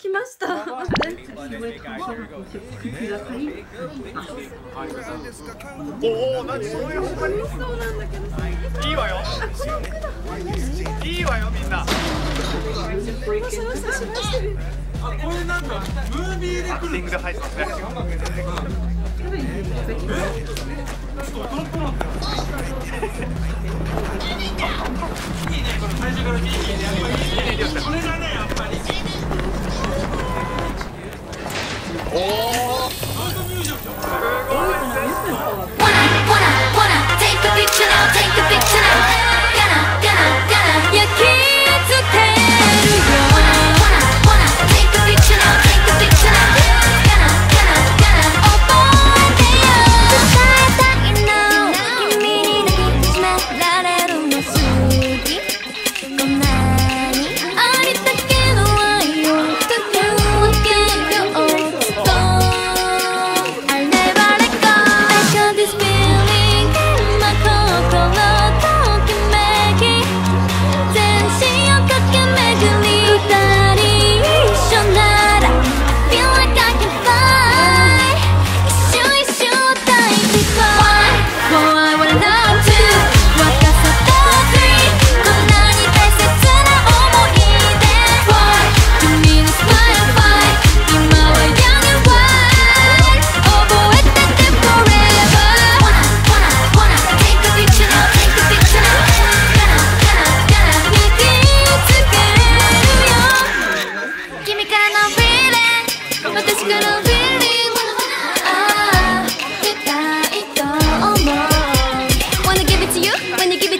来ました。おお、何そういうに。そうなんだけど。いいわよ。いいわよみんな。これなんか？ムービーで来る。で入ってますね。いいね、こ最初か？らでやるよ。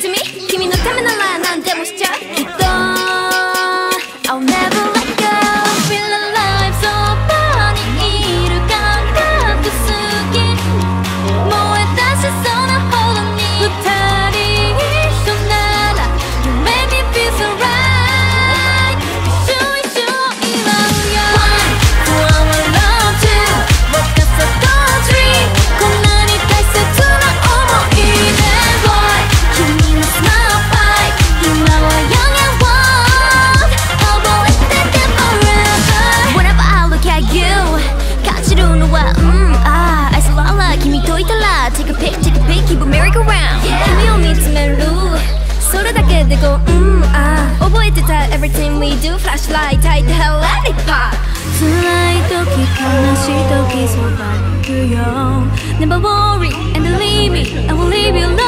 to me? 気分メリーゴラウンド君を見つめるそれだけでこううんあ覚えてた Everything we do フラッシュライト焚いて Let it. Pop 辛い時悲しい時そばにいるよ Never worry and believe me I will leave you alone.